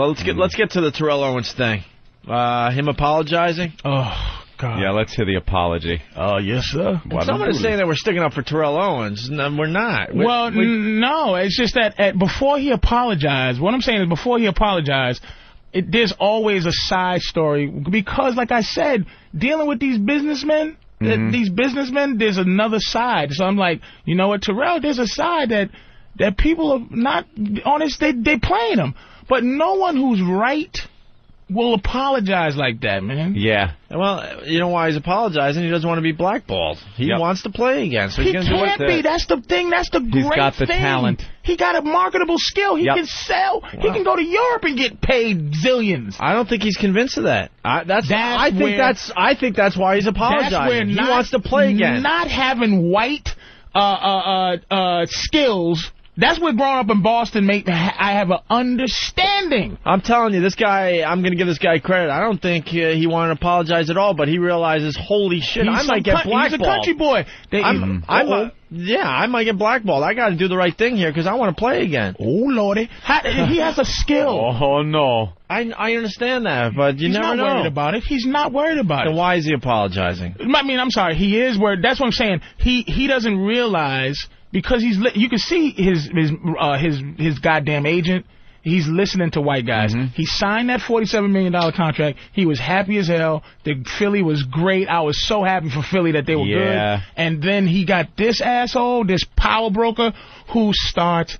Well, let's get let's get to the Terrell Owens thing. Uh, him apologizing. Oh God. Yeah, let's hear the apology. Oh yes, sir. And someone is saying that we're sticking up for Terrell Owens. No, we're not. We- Well, we- n- no, it's just that at, before he apologized, what I'm saying is before he apologized, it, there's always a side story because, like I said, dealing with these businessmen, Mm-hmm. these businessmen, there's another side. So I'm like, you know what, Terrell, there's a side that that people are not honest. They they playing him, but no one who's right will apologize like that, man. Yeah. well, you know why he's apologizing? He doesn't want to be blackballed. He Yep. wants to play again, so he's He going can't it. be. That's the thing. That's the He's great got the thing. talent. He got a marketable skill. He Yep. can sell. He can go to Europe and get paid zillions. I don't think he's convinced of that. I, that's, That's I think where- that's I think that's why he's apologizing. That's where he not, wants to play again. Not having white uh, uh, uh, uh, skills. That's what growing up in Boston made. I have an understanding. I'm telling you, this guy. I'm going to give this guy credit. I don't think uh, he wanted to apologize at all, but he realizes, holy shit, I He's might get blackballed. He's a country boy. They, I'm, I'm a, yeah, I might get blackballed. I got to do the right thing here because I want to play again. Oh lordy, How, he has a skill. Oh no. I I understand that, but you He's never not worried about it. He's not worried about Then it. why is he apologizing? I mean, I'm sorry. He is where. That's what I'm saying. He he doesn't realize because he's. Li- you can see his his uh, his his goddamn agent. He's listening to white guys. He signed that forty-seven million dollar contract. He was happy as hell. The Philly was great. I was so happy for Philly that they were Yeah. good. And then he got this asshole, this power broker, who starts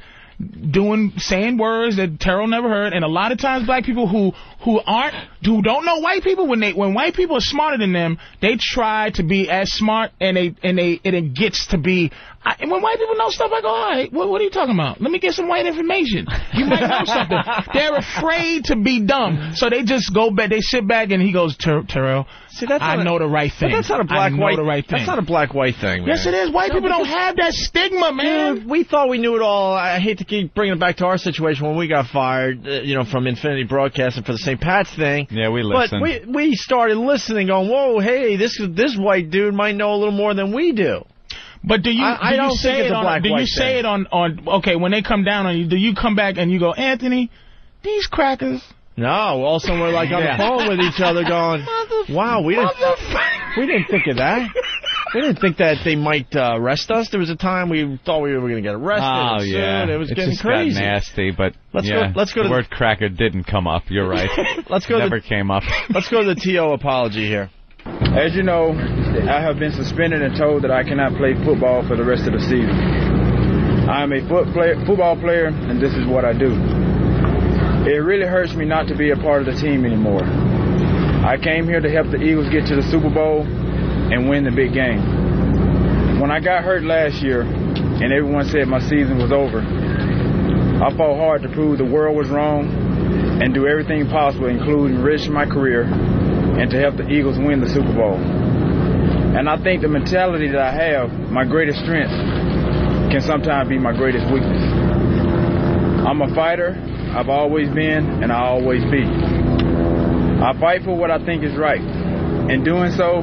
doing saying words that Terrell never heard, and a lot of times black people who who aren't who don't know white people when they when white people are smarter than them, they try to be as smart and they and they and it gets to be. I, and when white people know stuff, I go, all right, what, what are you talking about? Let me get some white information. You might know something. They're afraid to be dumb, so they just go back. They sit back, and he goes, Ter- Terrell, See, that's I not a- know the right But thing. that's not a black I know white. the right thing. That's not a black white thing. Man. yes, it is. White No, people don't have that stigma, man. Man, we thought we knew it all. I hate to keep bringing it back to our situation when we got fired, uh, you know, from Infinity Broadcasting for the St. Pat's thing. Yeah, we listened. But we we started listening, going, "Whoa, hey, this this white dude might know a little more than we do." But do you? I- I do don't you say think it a on, black Do you say thing. it on on? Okay, when they come down on you, do you come back and you go, Anthony? These crackers. No, all of a sudden like on Yeah. the phone with each other, going, "Wow, we didn't we didn't think of that. We didn't think that they might uh, arrest us. There was a time we thought we were going to get arrested. Oh and yeah, it was it getting just crazy. got nasty. But Let's go- yeah, let's go The to- word cracker didn't come up. You're right. Let's go Never the, came up. let's go to the To apology here. As you know, I have been suspended and told that I cannot play football for the rest of the season. I am a foot player, football player, and this is what I do. It really hurts me not to be a part of the team anymore. I came here to help the Eagles get to the Super Bowl and win the big game. When I got hurt last year and everyone said my season was over, I fought hard to prove the world was wrong and do everything possible, including risk my career and to help the Eagles win the Super Bowl. And I think the mentality that I have, my greatest strength, can sometimes be my greatest weakness. I'm a fighter, I've always been, and I'll always be. I fight for what I think is right. In doing so,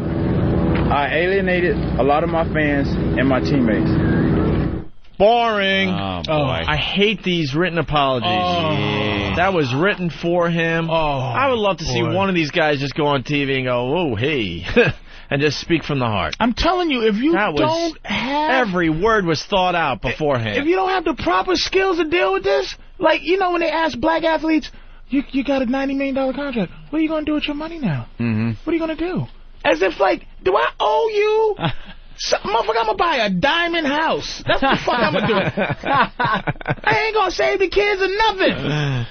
I alienated a lot of my fans and my teammates. Boring. Oh boy. Oh, I hate these written apologies. Oh. That was written for him. Oh, I would love to see one of these guys just go on TV and go, "Oh, hey," and just speak from the heart. I'm telling you, if you That was don't have Every word was thought out beforehand. if you don't have the proper skills to deal with this, like you know when they ask black athletes, you you got a ninety million dollar contract. What are you gonna do with your money now? Mm -hmm. What are you gonna do? As if like, do I owe you? So, motherfucker, I'm gonna buy a diamond house. That's what the fuck I'm gonna do. I ain't gonna save the kids or nothing.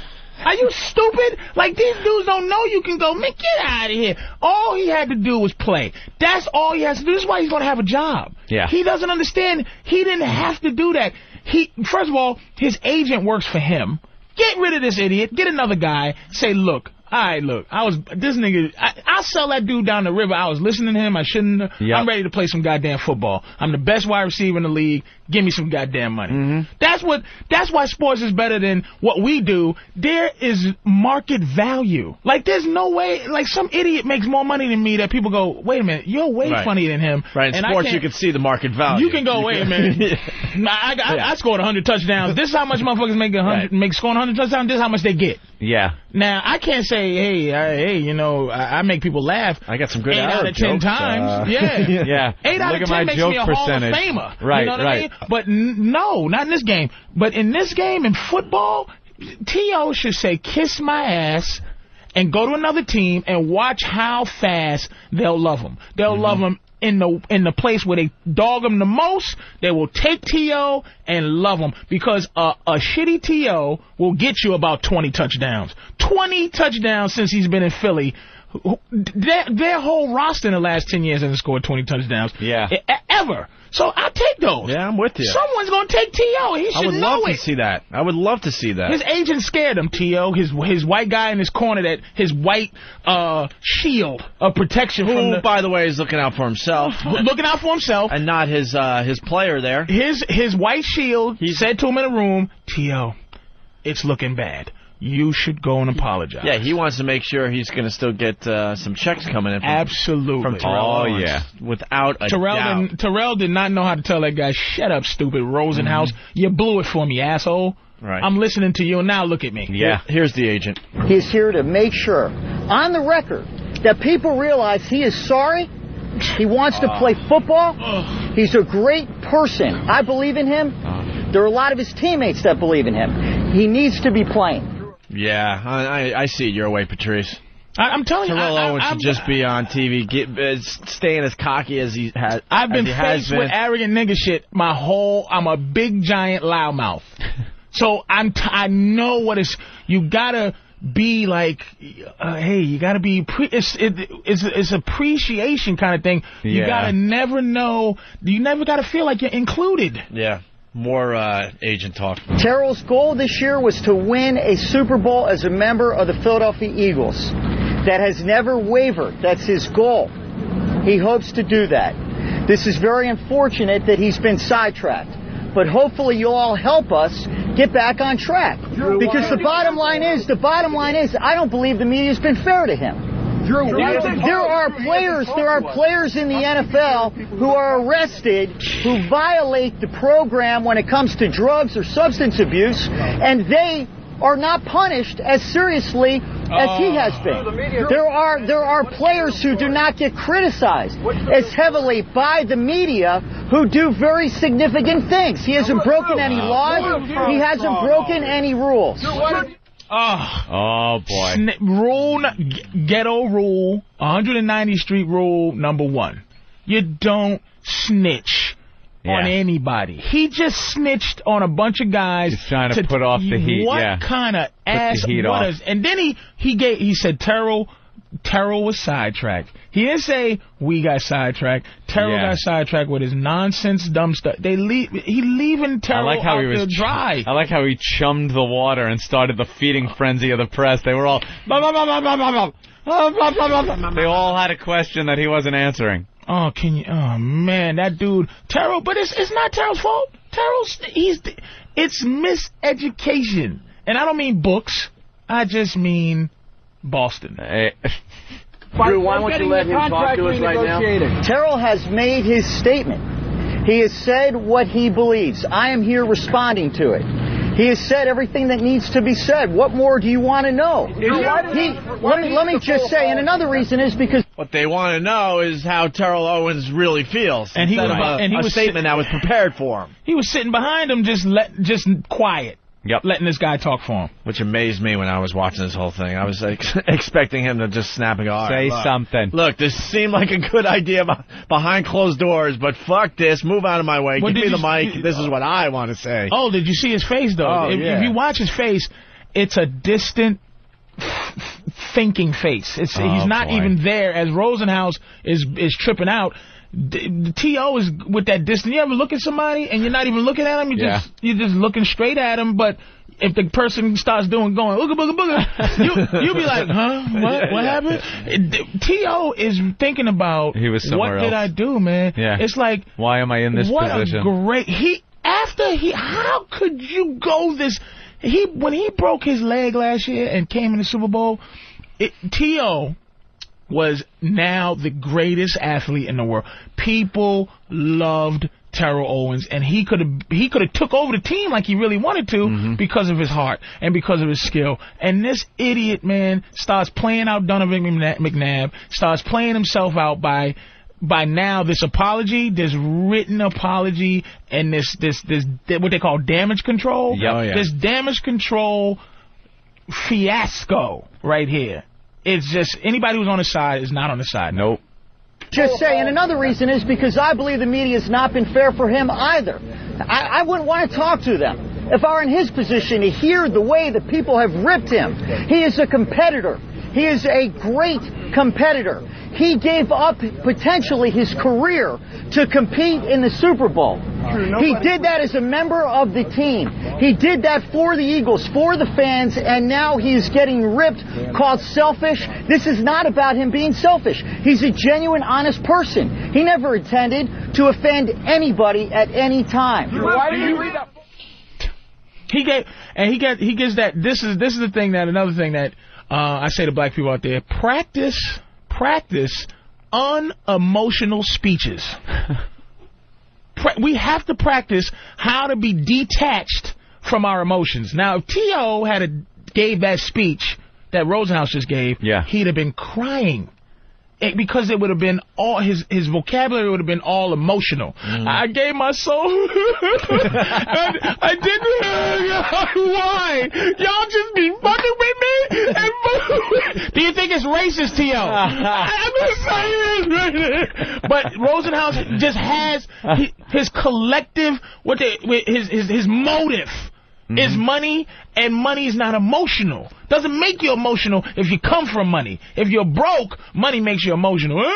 Are you stupid? Like these dudes don't know you can go, man, get out of here. All he had to do was play. That's all he has to do. This is why he's gonna have a job. Yeah. He doesn't understand. He didn't have to do that. He first of all, his agent works for him. Get rid of this idiot. Get another guy. Say, look, All right, look, I was this nigga. I, I'll sell that dude down the river. I was listening to him. I shouldn't. Yep. I'm ready to play some goddamn football. I'm the best wide receiver in the league. Give me some goddamn money. That's what. That's why sports is better than what we do. There is market value. Like there's no way. Like some idiot makes more money than me. That people go, wait a minute, you're way Right. funnier than him. Right, in And sports, you can see the market value. you can go, wait a minute. I, I, Yeah. I scored 100 touchdowns. This is how much motherfuckers make, 100, Right. make scoring 100 touchdowns. This is how much they get. Yeah. Now, I can't say, hey, I, hey, you know, I, I make people laugh. I got some good Eight out of ten jokes, times. uh, yeah. Yeah. Eight out of ten makes me a percentage. Hall of Famer. Right, you know what I right. mean? But n- no, not in this game. But in this game, in football, T.O. should say, kiss my ass and go to another team and watch how fast they'll love him. They'll Mm-hmm. love him in the in the place where they dog him the most. They will take T.O. and love him because a, a shitty T.O. will get you about 20 touchdowns. 20 touchdowns since he's been in Philly. Their, their whole roster in the last 10 years hasn't scored 20 touchdowns. Yeah. Ever. So I'll take those. Yeah, I'm with you. Someone's going to take T.O. He should I would love it. to see that. I would love to see that. His agent scared him, T.O. His his white guy in his corner, that his white uh, shield of protection from Who, the, by the way, is looking out for himself looking out for himself. and not his uh, his player there. His his white shield He said to him in a room, T.O., it's looking bad. You should go and apologize. Yeah, he wants to make sure he's going to still get uh, some checks coming in from, Absolutely. from Terrell Oh, Owens, yeah. without a Terrell doubt. did, Terrell did not know how to tell that guy, shut up, stupid Rosenhaus. You blew it for me, asshole. Mm-hmm. Right. I'm listening to you, and now look at me. Yeah. Here's the agent. He's here to make sure, on the record, that people realize he is sorry. He wants to play football. He's a great person. I believe in him. There are a lot of his teammates that believe in him. He needs to be playing. Yeah, I, I, see it your way, Patrice. I, I'm telling you, Terrell I, I, Owens should just be on TV, get, uh, staying as cocky as he has. I've been as he has faced been. with arrogant nigga shit my whole. I'm a big giant loudmouth, so I'm. T- I know what it's. You gotta be like, uh, hey, you gotta be. Pre- it's it, it's it's appreciation kind of thing. You gotta never know. You never gotta feel like you're included. Yeah, more uh, agent talk. Terrell's goal this year was to win a Super Bowl as a member of the Philadelphia Eagles. That has never wavered. That's his goal. He hopes to do that. This is very unfortunate that he's been sidetracked. But hopefully you'll all help us get back on track. Because the bottom line is, the bottom line is, I don't believe the media's been fair to him. There are players, there are players in the NFL who are arrested who violate the program when it comes to drugs or substance abuse, and they are not punished as seriously as he has been. There are there are players who do not get criticized as heavily by the media who do very significant things. He hasn't broken any laws. He hasn't broken any rules. Oh, Oh boy. Rule ghetto rule 190 Street rule number one. You don't snitch on anybody. He just snitched on a bunch of guys. He's trying to put off the heat, What yeah. kind of ass? what is- and then he he gave he said Terrell. Terrell was sidetracked. He didn't say we got sidetracked. Terrell Yeah. got sidetracked with his nonsense, dumb stuff. They leave. He leaving I Terrell like how he was dry. I like how he chummed the water and started the feeding frenzy of the press. They were all. They all had a question that he wasn't answering. Oh, can you? Oh man, that dude Terrell. But it's it's not Terrell's fault. Terrell's he's it's miseducation, and I don't mean books. I just mean Boston. Eh, Drew, why don't you let him talk to us right now? Terrell has made his statement. He has said what he believes. I am here responding to it. He has said everything that needs to be said. What more do you want to know? He, let me let me just say, and another reason is because What they want to know is how Terrell Owens really feels. And he was- of a, and he a was statement sit- that was prepared for him, He was sitting behind him, just let just quiet, Yep. letting this guy talk for him. which amazed me when I was watching this whole thing. I was like, expecting him to just snap and go, All right, Say look, something. Look, this seemed like a good idea behind closed doors, but fuck this. Move out of my way. Well, Give me the mic. This is what I want to say. Oh, did you see his face though? Oh, if, yeah. if you watch his face, it's a distant thinking face. It's Oh, he's not boy. even there as Rosenhaus is is tripping out. The T.O. is with that distance. You ever look at somebody and you're not even looking at them? You Yeah. just you're just looking straight at them. But if the person starts doing going ooga booga booga, you you'll be like, huh? What what happened? T.O. is thinking about He was somewhere what did. I do, man? Yeah. It's like Why am I in this what position? a great he after he how could you go this he when he broke his leg last year and came in the Super Bowl, it, T.O. was now the greatest athlete in the world. People loved Terrell Owens, and he could have he could have took over the team like he really wanted to Mm-hmm. because of his heart and because of his skill. And this idiot man starts playing out Donovan McNabb, starts playing himself out by by now this apology, this written apology, and this this this, what they call damage control. Yep. Oh, yeah. This damage control fiasco right here. It's just anybody who's on the side is not on the side. Nope. Just say, and another reason is because I believe the media has not been fair for him either. I, I wouldn't want to talk to them. If I were in his position to hear the way that people have ripped him, he is a competitor. He is a great competitor. He gave up potentially his career to compete in the Super Bowl. He did that as a member of the team. He did that for the Eagles, for the fans, and now he's getting ripped, called selfish. This is not about him being selfish. He's a genuine, honest person. He never intended to offend anybody at any time. Why do you read that? He gave and he get he gives that this is this is the thing that another thing that uh, I say to black people out there practice practice unemotional speeches. pra- we have to practice how to be detached from our emotions. Now, if T.O. had a, gave that speech that Rosenhaus just gave, Yeah. he'd have been crying. It, because it would have been all his his vocabulary would have been all emotional. I gave my soul. and I didn't. Why? Y'all just be fucking with Do you think it's racist, T.O.? I'm just saying. But Rosenhaus just has hi- his collective what they his his his motive. Mm-hmm. Is money, and money is not emotional. Doesn't make you emotional if you come from money. If you're broke, money makes you emotional. I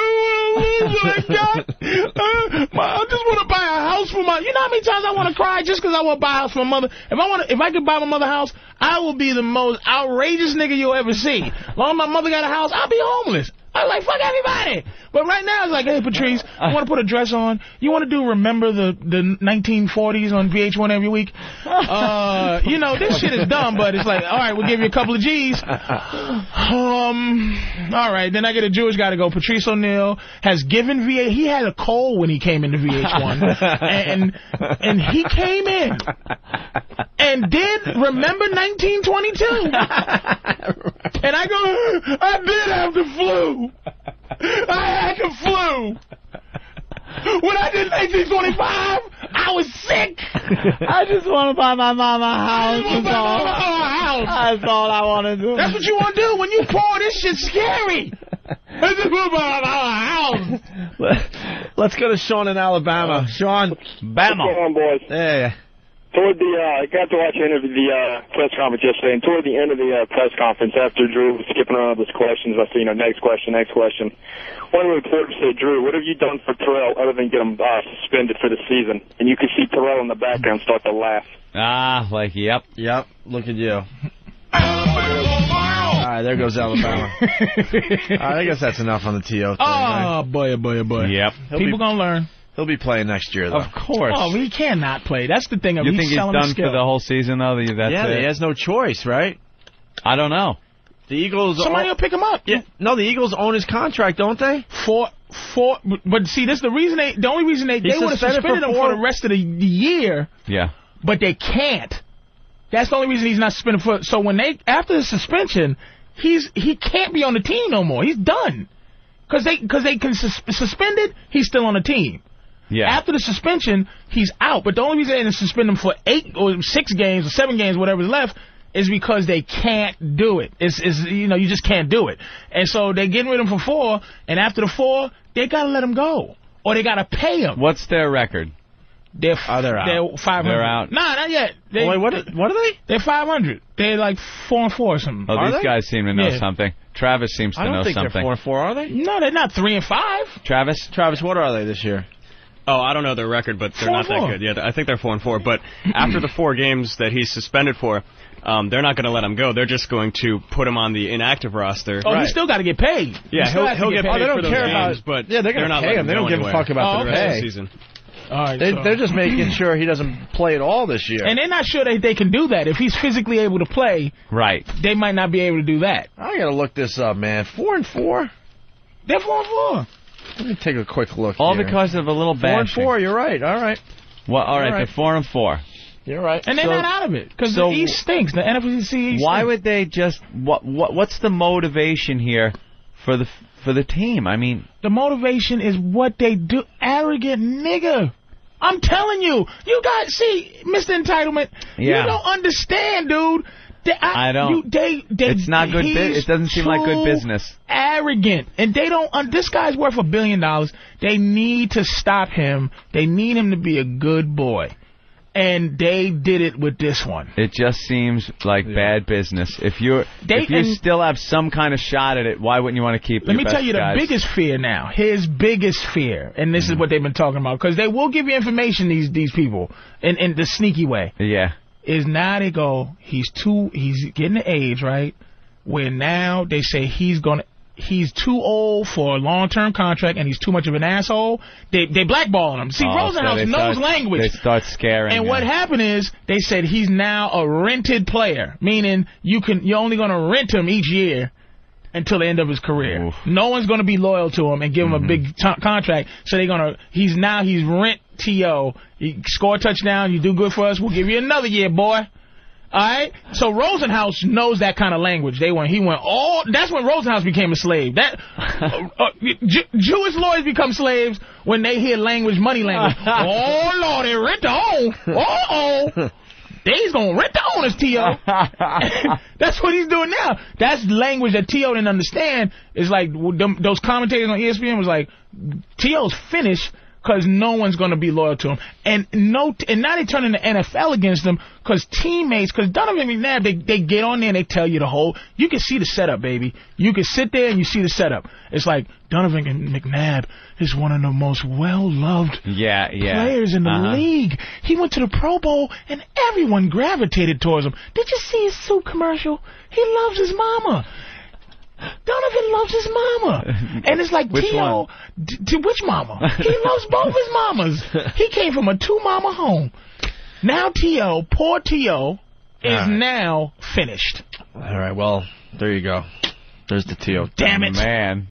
just want to buy a house for my. You know how many times I want to cry just because I want to buy a house for my mother. If I want, if I could buy my mother a house, I will be the most outrageous nigga you'll ever see. Long as my mother got a house, I'll be homeless. I'm like, fuck everybody. But right now, it's like, hey, Patrice, I want to put a dress on. You want to do Remember the, the 1940s on VH1 every week? Uh, you know, this shit is dumb, but it's like, all right, we'll give you a couple of G's. Um, all right, then I get a Jewish guy to go. Patrice O'Neal has given VH, he had a cold when he came into VH1. and, and he came in and did Remember 1922. And I go, I did have the flu. I had the flu. When I did 1925, I was sick. I just want to buy my mama a house. just That's all. want to buy my house. That's all I want to do. That's what you want to do when you poor. This shit's scary. I just want to buy my house. Let's go to Sean in Alabama. Sean, What's going on, boys? Hey, Toward the, uh, I got to watch the, interview, the uh, press conference yesterday, and toward the end of the uh, press conference, after Drew was skipping around with his questions, I said, you know, next question, next question. One of the reporters said, Drew, what have you done for Terrell other than get him uh, suspended for the season? And you could see Terrell in the background start to laugh. Ah, like, yep. yep, look at you. All right, there goes Alabama. All right, I guess that's enough on the TO thing. right? Oh boy, oh boy, oh boy. Yep. He'll People be, gonna learn. He'll be playing next year, though. Of course. Oh, he cannot play. That's the thing. Of you he's think he's done for the whole season, though? That's yeah, it? he has no choice, right? I don't know. The Eagles. Somebody own, will pick him up. yeah, no, the Eagles own his contract, don't they? For for, but see, this the reason they. The only reason they they would have suspended for him four- for the rest of the, the year, Yeah. but they can't. That's the only reason he's not suspended for. So when they after the suspension, he's he can't be on the team no more. He's done. Cause they cause they can sus- suspended. He's still on the team. Yeah. After the suspension, he's out. But the only reason they didn't suspend him for eight or six games or seven games, whatever's left, is because they can't do it. It's, it's you know you just can't do it. And so they're getting rid of him for four. And after the four, they gotta let him go, or they gotta pay him. What's their record? They're Oh, they're out. They're 500. They're out. Nah, not yet. They, Wait, what? What are they? They're 500. They're like four and four or something. Oh, Are these they? guys seem to know Yeah. something. Travis seems to know something. I don't know think something. they're four and four, are they? No, they're not three and five. Travis? Travis, what are they this year? Oh, I don't know their record, but they're Four not that good. Yeah, I think they're four and four. But after the four games that he's suspended for, um, they're not going to let him go. They're just going to put him on the inactive roster. Oh, Right. he still got to get paid. yeah, He still he'll, has to he'll get paid. paid they don't for those care games, about- but yeah, they're gonna not pay letting him. They don't give a fuck about Oh, the rest okay. of the season. All right, They, so- they're just making sure he doesn't play at all this year. and they're not sure that they can do that. If he's physically able to play, Right. they might not be able to do that. I gotta look this up, man. Four and four. They're four and four. Let me take a quick look. All here. because of a little four and four. You're right. All right. Well, all right, right. they're four and four. You're right. And they're So- not out of it because so- the East stinks. The NFC East. Why stinks. would they just what what what's the motivation here for the for the team? I mean, the motivation is what they do? Arrogant nigga. I'm telling you, you got see, Mr. Entitlement. Yeah. You don't understand, dude. They, I don't. You, they, they, It's not good bu- it doesn't seem like good business. Arrogant, and they don't. Uh, this guy's worth a billion dollars. They need to stop him. They need him to be a good boy, and they did it with this one. it just seems like bad business. If you're They- if you still have some kind of shot at it, why wouldn't you want to keep? Let your me best tell you the biggest fear now. His biggest fear, and this is what they've been talking about, because they will give you information. These these people in in the sneaky way Yeah. Is now they go. He's too. He's getting the age right, where now they say he's gonna. He's too old for a long term contract, and he's too much of an asshole. They they blackballing him. See, Oh, Rosenhaus they knows start- language. They start scaring. And him. what happened is they said he's now a rented player, meaning you can you're only going to rent him each year until the end of his career. Oof. No one's going to be loyal to him and give him a mm-hmm. big t- contract. So they're going to he's now he's rent to. You score a touchdown, you do good for us, we'll give you another year, boy. All right, so Rosenhaus knows that kind of language. They went, he went all. That's when Rosenhaus became a slave. That uh, uh, J- Jewish lawyers become slaves when they hear language, money language. oh Lord, they rent the home. Uh oh, they's gonna rent the owners, T.O. That's what he's doing now. That's language that T.O. didn't understand. It's like those commentators on ESPN was like, T.O.'s finished because no one's going to be loyal to him. And no, and now they're turning the NFL against him because teammates, because Donovan McNabb, they, they get on there and they tell you the whole, you can see the setup, baby. You can sit there and you see the setup. It's like Donovan McNabb is one of the most well-loved Yeah, yeah. players in the Uh-huh. league. He went to the Pro Bowl and everyone gravitated towards him. Did you see his suit commercial? He loves his mama. Donovan loves his mama. And it's like, Which T.O., d- d- which mama? He loves both his mamas. He came from a two mama home. Now T.O., poor T.O., is right. now finished. All right. Well, there you go. There's the Tio. Damn it. Man.